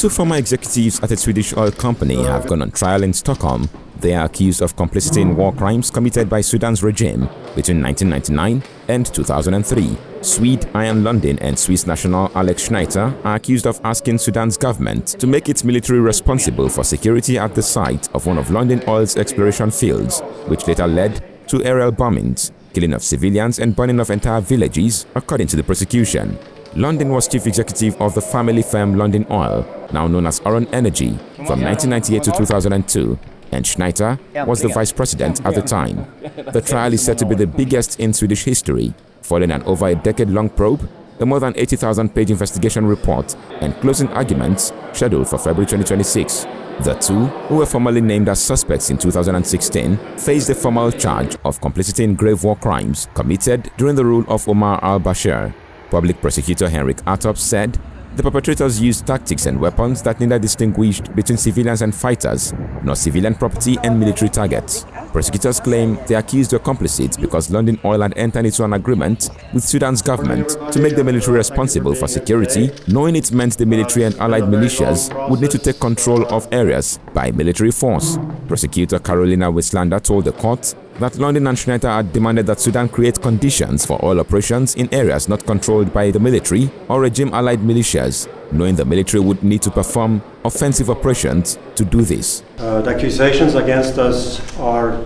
Two former executives at a Swedish oil company have gone on trial in Stockholm. They are accused of complicity in war crimes committed by Sudan's regime between 1999 and 2003. Swede Ian Lundin and Swiss national Alex Schneiter are accused of asking Sudan's government to make its military responsible for security at the site of one of Lundin Oil's exploration fields, which later led to aerial bombings, killing of civilians and burning of entire villages, according to the prosecution. Lundin was chief executive of the family firm Lundin Oil, now known as Orron Energy, from 1998 to 2002, and Schneiter was the vice president at the time. The trial is said to be the biggest in Swedish history, following an over a decade-long probe, a more than 80,000-page investigation report, and closing arguments scheduled for February 2026. The two, who were formally named as suspects in 2016, faced a formal charge of complicity in grave war crimes committed during the rule of Omar al-Bashir, Public prosecutor Henrik Artorp said the perpetrators used tactics and weapons that neither distinguished between civilians and fighters, nor civilian property and military targets. Prosecutors claim the accused were complicit because Lundin Oil had entered into an agreement with Sudan's government to make the military responsible for security, knowing it meant the military and allied militias would need to take control of areas by military force. Prosecutor Carolina Wieslander told the court that Lundin and Schneiter had demanded that Sudan create conditions for oil operations in areas not controlled by the military or regime-allied militias, knowing the military would need to perform offensive operations to do this. Uh, the accusations against us are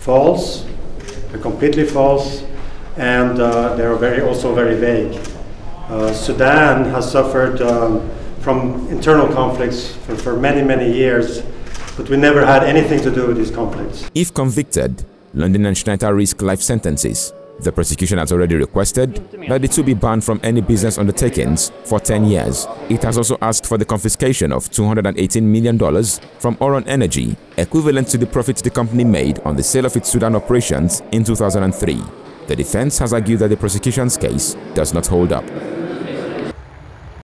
false, they're completely false, and uh, they're very, also very vague. Uh, Sudan has suffered um, from internal conflicts for, for many, many years, but we never had anything to do with these conflicts. If convicted, Lundin and Schneiter risk life sentences. The prosecution has already requested that the two be banned from any business undertakings for 10 years. It has also asked for the confiscation of $218 million from Orron Energy, equivalent to the profits the company made on the sale of its Sudan operations in 2003. The defense has argued that the prosecution's case does not hold up.